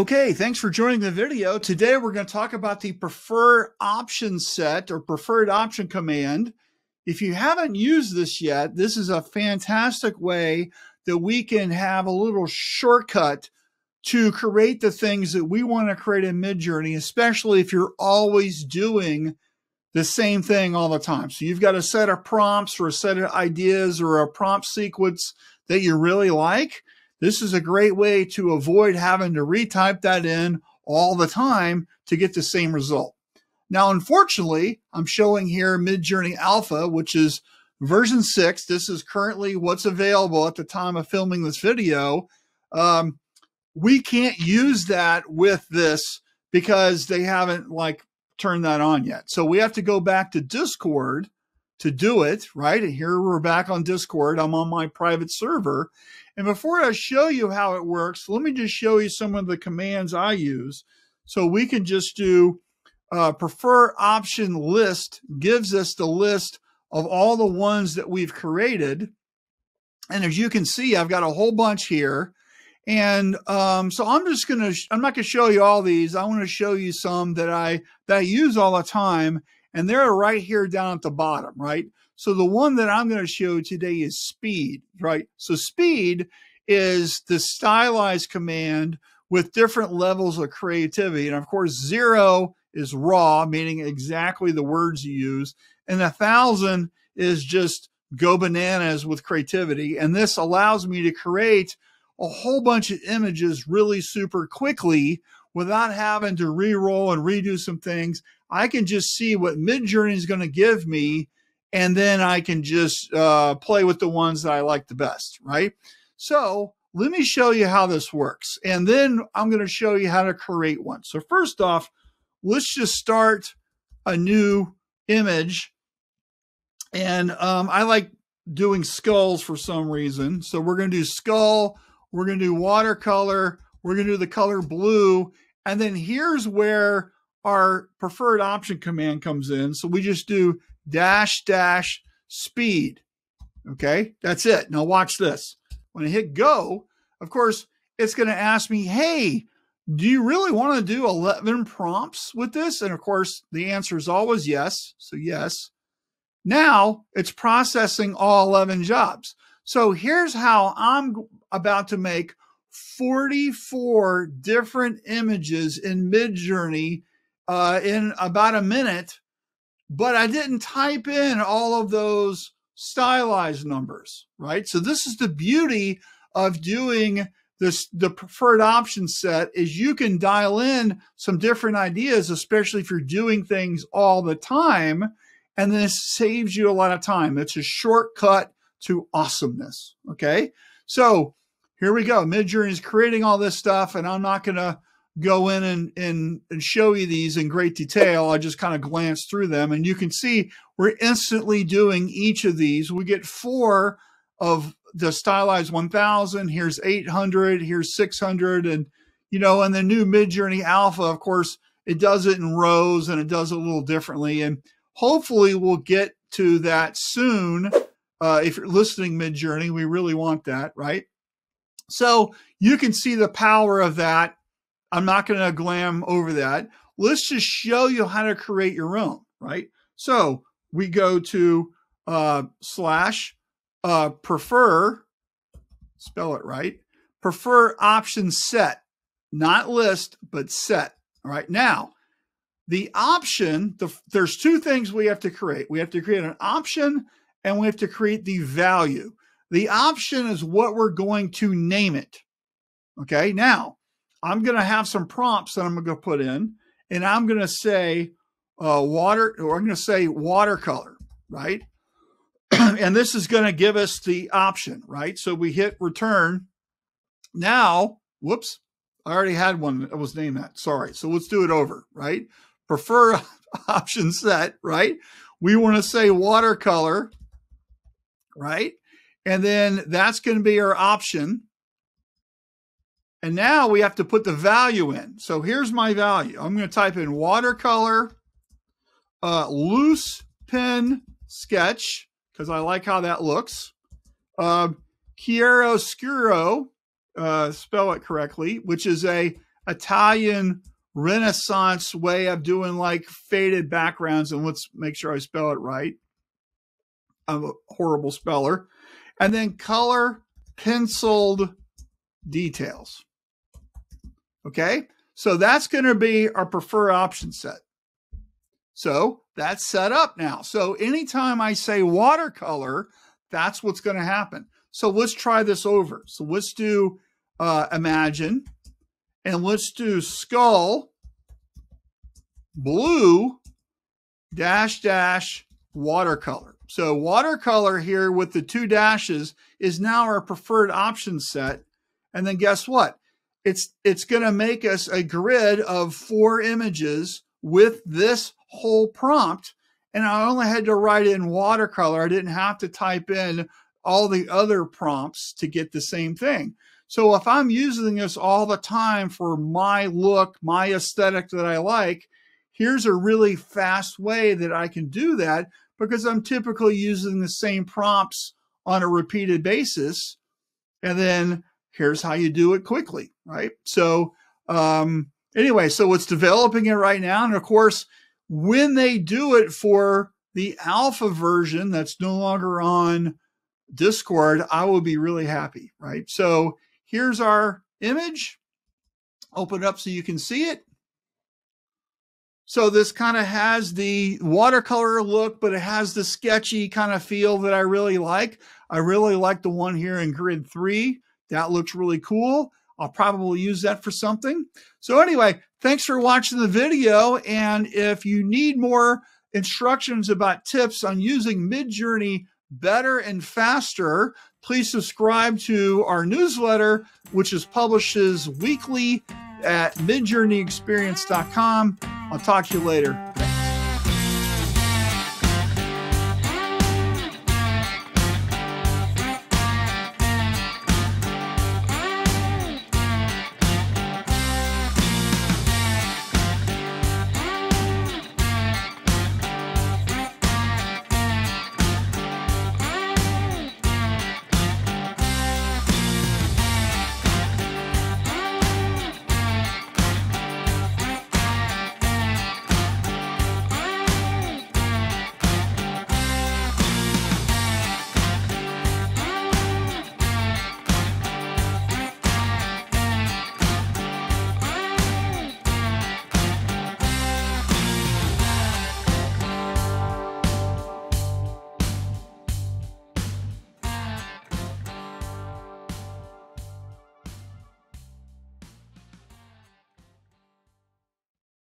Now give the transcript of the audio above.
Okay, thanks for joining the video. Today we're going to talk about the preferred option set or preferred option command. If you haven't used this yet, this is a fantastic way that we can have a little shortcut to create the things that we want to create in Midjourney, especially if you're always doing the same thing all the time. So you've got a set of prompts or a set of ideas or a prompt sequence that you really like. This is a great way to avoid having to retype that in all the time to get the same result. Now, unfortunately, I'm showing here Midjourney Alpha, which is version six. This is currently what's available at the time of filming this video. Um, we can't use that with this because they haven't like turned that on yet. So we have to go back to Discord to do it, right? And here we're back on Discord. I'm on my private server. And before I show you how it works, let me just show you some of the commands I use. So we can just do uh, prefer option list gives us the list of all the ones that we've created. And as you can see, I've got a whole bunch here. And um, so I'm just going to, I'm not going to show you all these. I want to show you some that I, that I use all the time. And they're right here down at the bottom, right? So the one that I'm going to show today is speed, right? So speed is the stylized command with different levels of creativity. And of course, zero is raw, meaning exactly the words you use. And a thousand is just go bananas with creativity. And this allows me to create a whole bunch of images really super quickly without having to re-roll and redo some things. I can just see what Midjourney is going to give me, and then I can just uh, play with the ones that I like the best, right? So let me show you how this works. And then I'm going to show you how to create one. So first off, let's just start a new image. And um, I like doing skulls for some reason. So we're going to do skull. We're going to do watercolor. We're going to do the color blue. And then here's where our preferred option command comes in. So we just do dash dash speed. Okay, that's it. Now watch this. When I hit go, of course, it's going to ask me, hey, do you really want to do 11 prompts with this? And of course, the answer is always yes. So, yes. Now it's processing all 11 jobs. So, here's how I'm about to make 44 different images in Midjourney uh, in about a minute, but I didn't type in all of those stylized numbers, right? So, this is the beauty of doing this the preferred option set is you can dial in some different ideas, especially if you're doing things all the time. And this saves you a lot of time. It's a shortcut to awesomeness. Okay. So here we go. Midjourney is creating all this stuff, and I'm not going to go in and, and, and show you these in great detail. I just kind of glance through them, and you can see we're instantly doing each of these. We get four of the stylized 1000 here's 800 here's 600 and you know and the new midjourney alpha of course it does it in rows and it does it a little differently and hopefully we'll get to that soon uh, if you're listening midjourney we really want that right so you can see the power of that i'm not going to glam over that let's just show you how to create your own right so we go to uh, slash uh, prefer, spell it right, prefer option set, not list, but set. All right. Now, the option, the, there's two things we have to create. We have to create an option and we have to create the value. The option is what we're going to name it. Okay. Now, I'm going to have some prompts that I'm going to put in, and I'm going to say uh, water, or I'm going to say watercolor, right? and this is going to give us the option, right? So we hit return. Now, whoops, I already had one that was named that. Sorry. So let's do it over, right? Prefer option set, right? We want to say watercolor, right? And then that's going to be our option. And now we have to put the value in. So here's my value. I'm going to type in watercolor, uh, loose pen sketch, because I like how that looks. Uh, chiaroscuro, uh, spell it correctly, which is a, Italian Renaissance way of doing like faded backgrounds. And let's make sure I spell it right. I'm a horrible speller. And then color penciled details. Okay. So that's going to be our preferred option set. So that's set up now. So anytime I say watercolor, that's what's going to happen. So let's try this over. So let's do uh, imagine and let's do skull blue dash dash watercolor. So watercolor here with the two dashes is now our preferred option set. And then guess what? It's it's going to make us a grid of four images with this whole prompt. And I only had to write in watercolor. I didn't have to type in all the other prompts to get the same thing. So if I'm using this all the time for my look, my aesthetic that I like, here's a really fast way that I can do that because I'm typically using the same prompts on a repeated basis. And then here's how you do it quickly, right? So um, anyway, so it's developing it right now. And of course, when they do it for the alpha version that's no longer on Discord, I will be really happy, right? So here's our image. Open it up so you can see it. So this kind of has the watercolor look, but it has the sketchy kind of feel that I really like. I really like the one here in grid three. That looks really cool. I'll probably use that for something. So anyway, thanks for watching the video. And if you need more instructions about tips on using Midjourney better and faster, please subscribe to our newsletter, which is publishes weekly at midjourneyexperience.com. I'll talk to you later.